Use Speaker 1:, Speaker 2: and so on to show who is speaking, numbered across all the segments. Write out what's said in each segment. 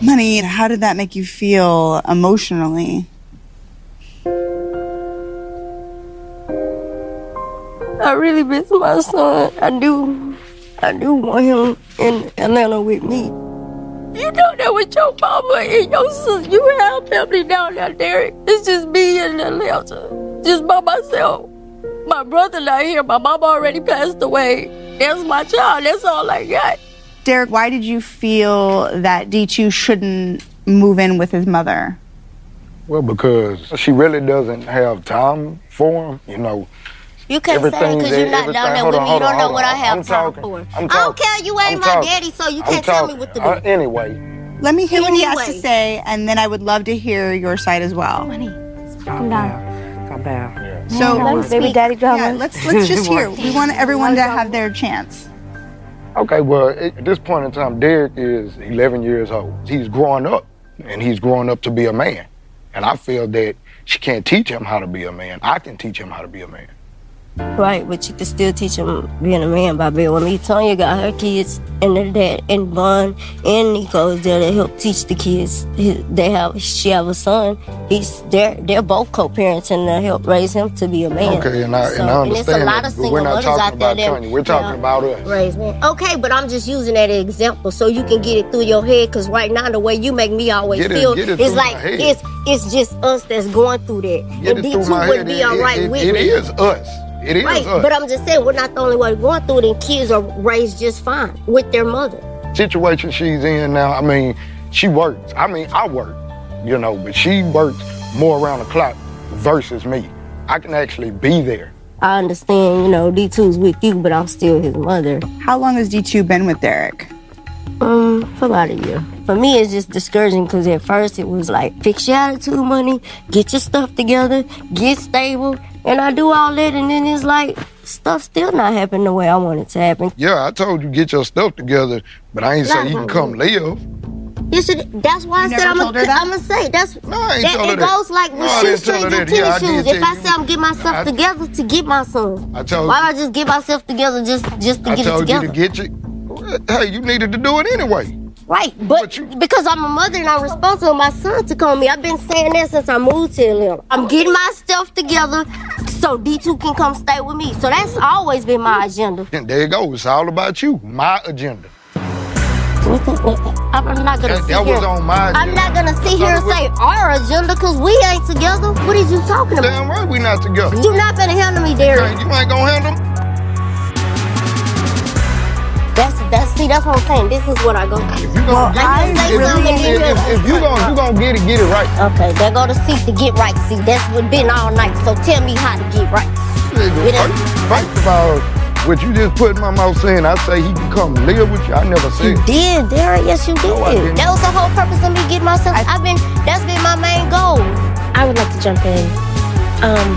Speaker 1: Monie, how did that make you feel emotionally?
Speaker 2: I really miss my son. I do. I do want him in Atlanta with me. You know that with your mama and your sister, you have family down there, Derrick. It's just me in Atlanta, just by myself. My brother not here. My mama already passed away. That's my child. That's all I got.
Speaker 1: Derrick, why did you feel that D2 shouldn't move in with his mother?
Speaker 3: Well, because she really doesn't have time for him, you know.
Speaker 2: You can't say
Speaker 3: Everything
Speaker 2: because you're not down there with
Speaker 3: on,
Speaker 2: me. You don't
Speaker 3: on,
Speaker 2: know
Speaker 3: hold
Speaker 2: what
Speaker 3: on.
Speaker 2: I have
Speaker 3: I'm
Speaker 2: time
Speaker 3: talking.
Speaker 2: for.
Speaker 3: I'm
Speaker 2: I don't care. You ain't
Speaker 3: I'm
Speaker 2: my
Speaker 3: talking.
Speaker 2: daddy, so you can't tell me what to do.
Speaker 3: Uh, anyway,
Speaker 1: Let me hear what he has to say, and then I would love to hear your side as well.
Speaker 4: Calm down. Calm down.
Speaker 1: So,
Speaker 2: Let me
Speaker 4: Baby
Speaker 2: speak.
Speaker 4: daddy
Speaker 1: yeah, let's let's just hear. We want everyone to have their chance.
Speaker 3: Okay, well, at this point in time, Derrick is 11 years old. He's growing up, and he's growing up to be a man. And I feel that she can't teach him how to be a man. I can teach him how to be a man.
Speaker 2: Right, but you can still teach him being a man by being with me. Tonya got her kids and her dad, and Vaughn and Nico is there to help teach the kids. They have she have a son. He's they're they're both co-parents and they help raise him to be a man.
Speaker 3: Okay, and I,
Speaker 2: So-
Speaker 3: and I
Speaker 2: it's a
Speaker 3: understand
Speaker 2: lot
Speaker 3: that, but
Speaker 2: single
Speaker 3: we're not talking
Speaker 2: out there
Speaker 3: about
Speaker 2: that-
Speaker 3: We're talking about us.
Speaker 2: Raise men. Okay, but I'm just using that example so you can get it through your head. Cause right now the way you make me always
Speaker 3: it-
Speaker 2: feel
Speaker 3: it
Speaker 2: is like it's it's just us that's going through that.
Speaker 3: Get
Speaker 2: and
Speaker 3: it
Speaker 2: D2
Speaker 3: my
Speaker 2: wouldn't be all right
Speaker 3: it,
Speaker 2: with
Speaker 3: it,
Speaker 2: me.
Speaker 3: it is us. It is
Speaker 2: Right,
Speaker 3: us.
Speaker 2: but I'm just saying we're not the only one going through it, and kids are raised just fine with their mother.
Speaker 3: situation she's in now, I mean, she works. I mean, I work, you know, but she works more around the clock versus me. I can actually be there.
Speaker 2: I understand, you know, D2's with you, but I'm still his mother.
Speaker 1: How long has D2 been with Derrick?
Speaker 2: Um, for about a year. For me, it's just discouraging because at first it was like, fix your attitude, Monie, get your stuff together, get stable, and I do all that, and then it's like, stuff still not happening the way I want it to happen.
Speaker 3: Yeah, I told you get your stuff together, but I ain't say you can come live.
Speaker 2: Yes, it, that's why
Speaker 1: You
Speaker 2: I said I'm
Speaker 1: told her
Speaker 2: gonna
Speaker 1: that?
Speaker 2: I'm say that's
Speaker 3: No, I ain't
Speaker 2: that
Speaker 3: told her
Speaker 2: it
Speaker 3: that.
Speaker 2: goes like with
Speaker 3: No, I didn't
Speaker 2: shoestrings
Speaker 3: tell her
Speaker 2: and
Speaker 3: that. Yeah,
Speaker 2: tennis
Speaker 3: I did
Speaker 2: shoes. If
Speaker 3: tell
Speaker 2: I
Speaker 3: you.
Speaker 2: say I'm get myself
Speaker 3: I-
Speaker 2: together to get my son,
Speaker 3: I told
Speaker 2: why don't I just get myself together just just to
Speaker 3: I
Speaker 2: get it
Speaker 3: told you
Speaker 2: together?
Speaker 3: to get you. Hey, you needed to do it anyway.
Speaker 2: Right, but,
Speaker 3: But you-
Speaker 2: because I'm a mother and I'm responsible my son to call me. I've been saying that since I moved to Atlanta. I'm getting my stuff together so D2 can come stay with me. So that's always been my agenda.
Speaker 3: And there you go. It's all about you. My agenda.
Speaker 2: What the- what the- I'm not gonna
Speaker 3: That-
Speaker 2: sit
Speaker 3: that
Speaker 2: here.
Speaker 3: was on my
Speaker 2: I'm not gonna sit here and say our agenda because we ain't together. What is you talking about?
Speaker 3: Damn right we not together.
Speaker 2: You're not gonna handle me, Derrick.
Speaker 3: Hey, you ain't gonna handle me.
Speaker 2: That's that's see that's what I'm saying. This is what I go.
Speaker 3: If you gonna get
Speaker 2: I say
Speaker 3: if, you
Speaker 2: something
Speaker 3: gonna, if, if, if you gonna you gonna get it, get it right.
Speaker 2: Okay, there go to seek to get right. See, that's what been all night. So tell me how to get right.
Speaker 3: Nigga,
Speaker 2: It ain't-
Speaker 3: First, first of all, what you just put in my mouth saying, I say he can come live with you. I never
Speaker 2: You
Speaker 3: said.
Speaker 2: did, Derrick. Yes, you did.
Speaker 3: No,
Speaker 2: that was the whole purpose of me getting myself. I've been. That's been my main goal.
Speaker 5: I would like to jump in. Um,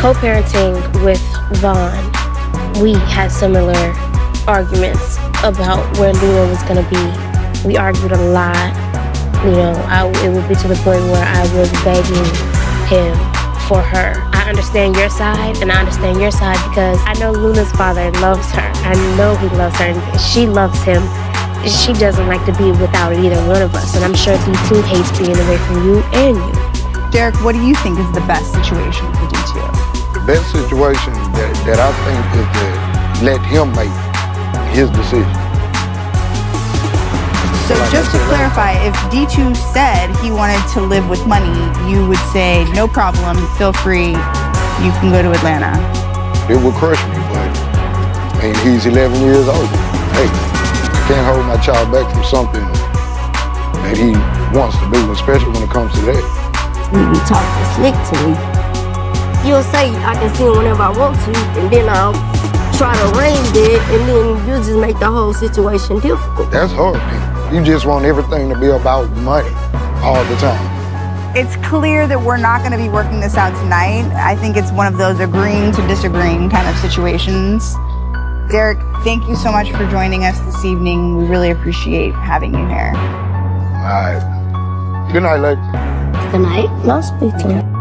Speaker 5: co-parenting with Vaughn, we had similar arguments about where Luna was gonna be. We argued a lot. You know, I, it would be to the point where I was begging him for her. I understand your side, and I understand your side because I know Luna's father loves her. I know he loves her, and she loves him. She doesn't like to be without either one of us, and I'm sure D2 hates being away from you and you.
Speaker 1: Derrick, what do you think is the best situation for D2?
Speaker 3: The best situation that, that I think is to let him make his decision.
Speaker 1: So just to clarify, if D2 said he wanted to live with Monie, you would say, no problem, feel free, you can go to Atlanta.
Speaker 3: It would crush me, but I mean, he's 11 years old. Hey, I can't hold my child back from something that he wants to do, especially when it comes to that.
Speaker 2: You be talking slick to me. You'll say I can see him whenever I want to, and then I'll try to arrange it, and then you just make the whole situation difficult.
Speaker 3: That's hard. You just want everything to be about Monie all the time.
Speaker 1: It's clear that we're not going to be working this out tonight. I think it's one of those agreeing to disagreeing kind of situations. Derrick, thank you so much for joining us this evening. We really appreciate having you here.
Speaker 3: All right. Good night, lady.
Speaker 2: Good night. No speak to him.